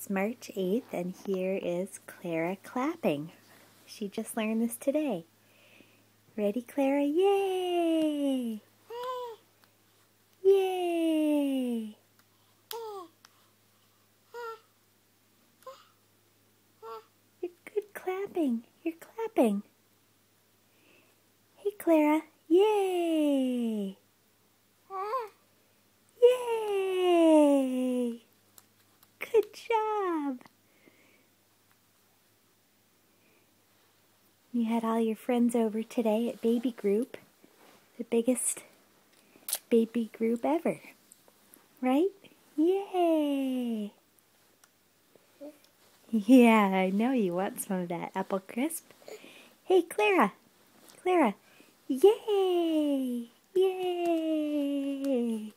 It's March 8th, and here is Clara clapping. She just learned this today. Ready, Clara? Yay! Yay! You're good clapping. You're clapping. Hey, Clara. Yay! Yay! Good job. You had all your friends over today at baby group, the biggest baby group ever, right? Yay! Yeah, I know you want some of that apple crisp. Hey, Clara, Clara, yay! Yay!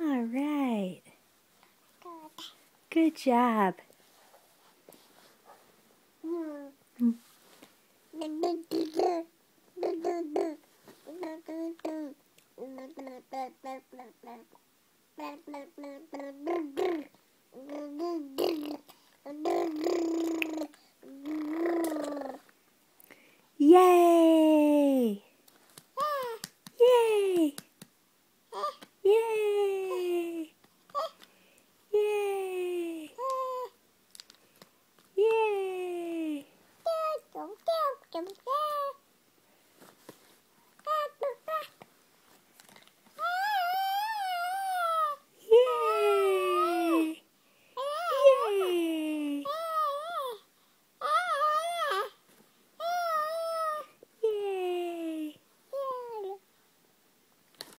All right. Good job. Hmm.